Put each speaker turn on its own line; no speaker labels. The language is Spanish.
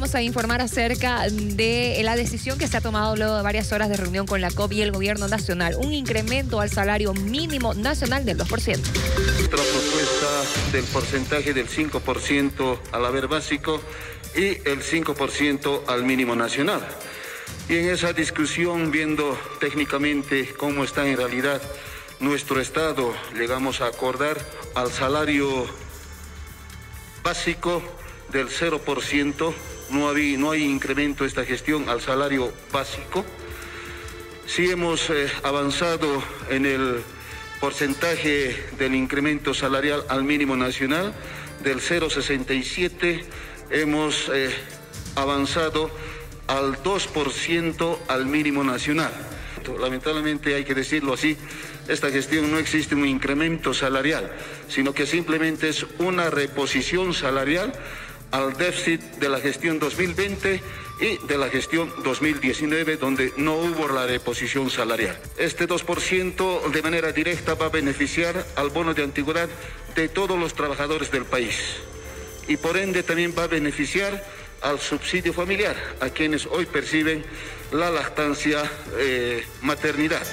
vamos a informar acerca de la decisión que se ha tomado luego de varias horas de reunión con la COP y el gobierno nacional, un incremento al salario mínimo nacional del 2%.
Nuestra propuesta del porcentaje del 5% al haber básico y el 5% al mínimo nacional. Y en esa discusión, viendo técnicamente cómo está en realidad nuestro Estado, llegamos a acordar al salario básico del 0%, no hay, no hay incremento esta gestión al salario básico. Sí hemos eh, avanzado en el porcentaje del incremento salarial al mínimo nacional del 0,67, hemos eh, avanzado al 2% al mínimo nacional. Lamentablemente hay que decirlo así, esta gestión no existe un incremento salarial, sino que simplemente es una reposición salarial al déficit de la gestión 2020 y de la gestión 2019, donde no hubo la reposición salarial. Este 2% de manera directa va a beneficiar al bono de antigüedad de todos los trabajadores del país y por ende también va a beneficiar al subsidio familiar, a quienes hoy perciben la lactancia eh, maternidad.